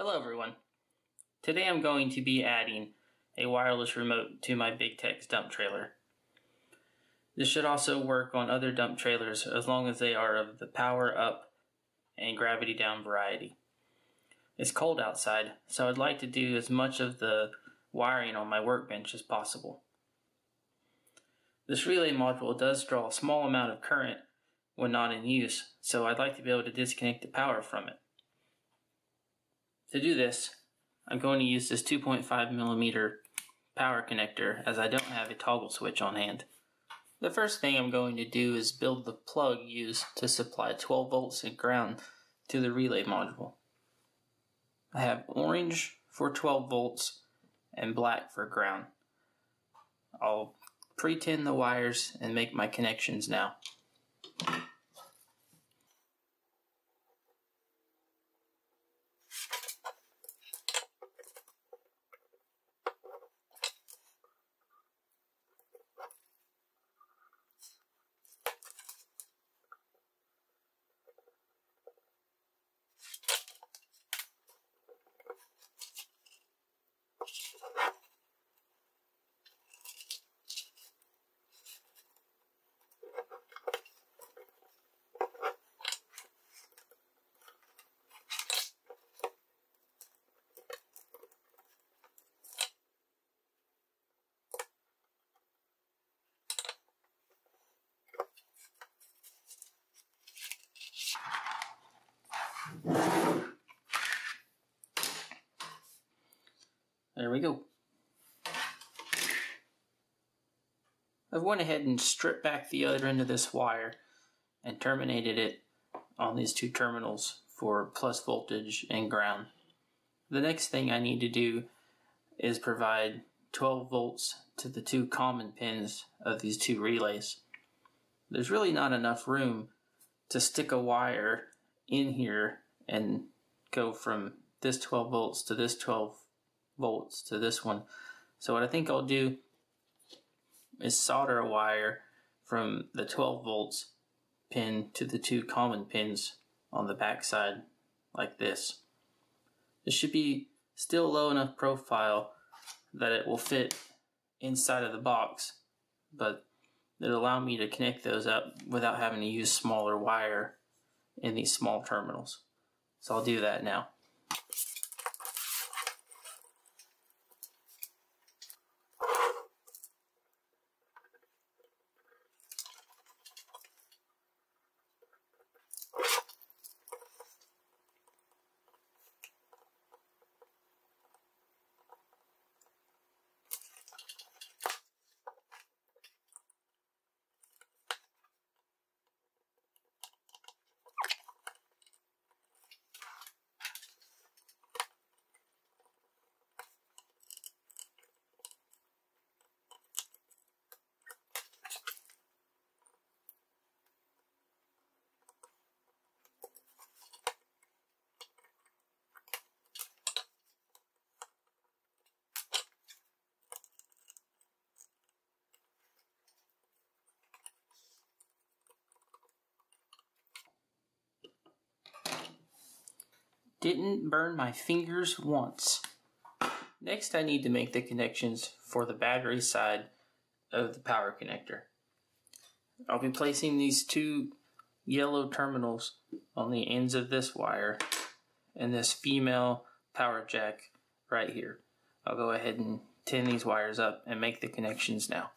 Hello everyone. Today I'm going to be adding a wireless remote to my Big Tex dump trailer. This should also work on other dump trailers as long as they are of the power up and gravity down variety. It's cold outside, so I'd like to do as much of the wiring on my workbench as possible. This relay module does draw a small amount of current when not in use, so I'd like to be able to disconnect the power from it. To do this, I'm going to use this 2.5 millimeter power connector as I don't have a toggle switch on hand. The first thing I'm going to do is build the plug used to supply 12 volts and ground to the relay module. I have orange for 12 volts and black for ground. I'll pre-tin the wires and make my connections now. There we go. I've went ahead and stripped back the other end of this wire and terminated it on these two terminals for plus voltage and ground. The next thing I need to do is provide 12 volts to the two common pins of these two relays. There's really not enough room to stick a wire in here and go from this 12 volts to this 12 volts to this one. So what I think I'll do is solder a wire from the 12 volts pin to the two common pins on the back side like this. This should be still low enough profile that it will fit inside of the box, but it'll allow me to connect those up without having to use smaller wire in these small terminals. So I'll do that now. Didn't burn my fingers once. Next I need to make the connections for the battery side of the power connector. I'll be placing these two yellow terminals on the ends of this wire and this female power jack right here. I'll go ahead and tin these wires up and make the connections now.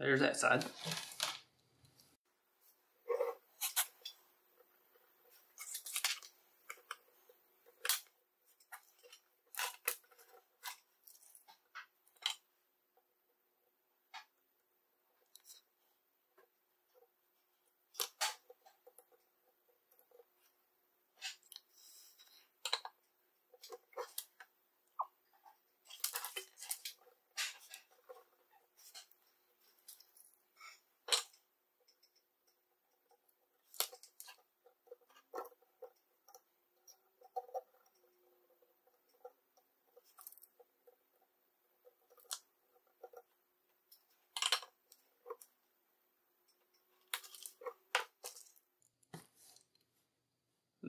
There's that side.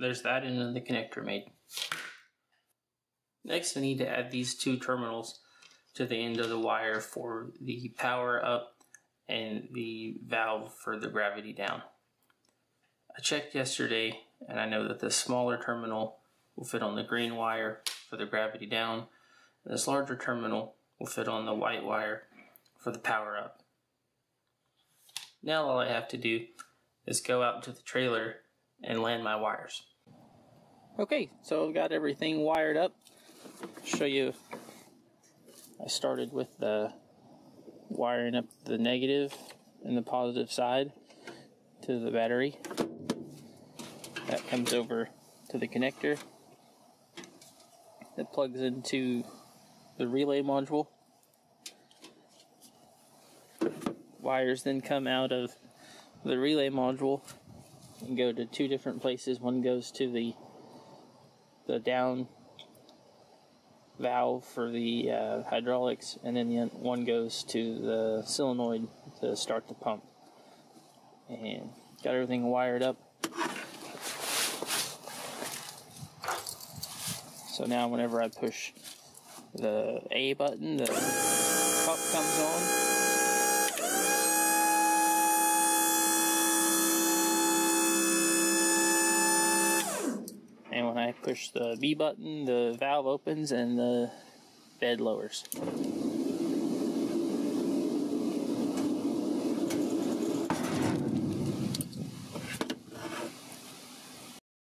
There's that of the connector made. Next I need to add these two terminals to the end of the wire for the power up and the valve for the gravity down. I checked yesterday and I know that the smaller terminal will fit on the green wire for the gravity down. And this larger terminal will fit on the white wire for the power up. Now all I have to do is go out to the trailer and land my wires. Okay, so I've got everything wired up. Show you, I started with the wiring up the negative and the positive side to the battery. That comes over to the connector. That plugs into the relay module. Wires then come out of the relay module and go to two different places. One goes to the the down valve for the uh, hydraulics, and then the one goes to the solenoid to start the pump. And got everything wired up. So now, whenever I push the A button, the pump comes on. And when I push the B button, the valve opens and the bed lowers.